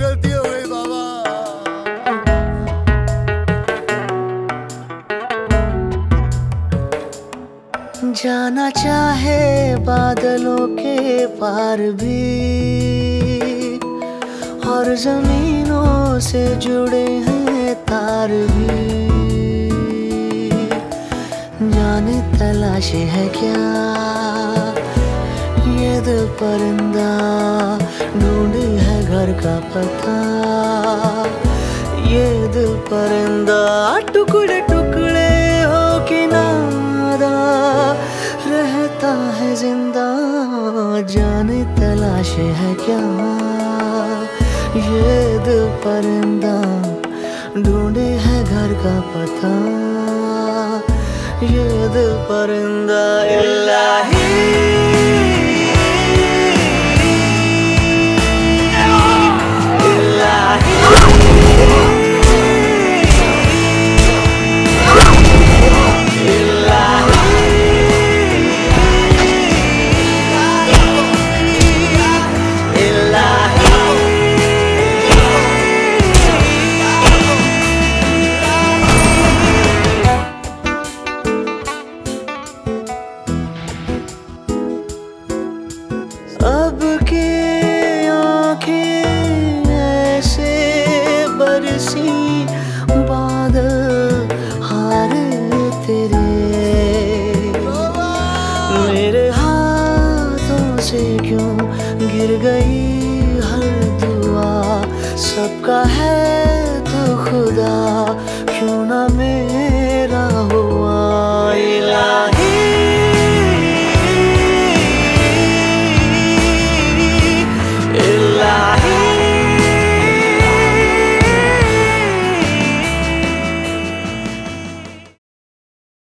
गलती हो गई बाबा जाना चाहे बादलों के पार भी, और जमीनों से जुड़े हैं तार भी। जाने तलाश है क्या? ये दिल परिंदा ढूंढी है घर का पता। ये दिल परिंदा टुकड़े टुकड़े हो कि नादा रहता है ज़िंदा, जाने तलाश है क्या? ये दिल परिंदा ढूंढे है घर का पता। ये दिल परिंदा से क्यों गिर गई हर दुआ? सबका है तो खुदा क्यों ना मेरा हो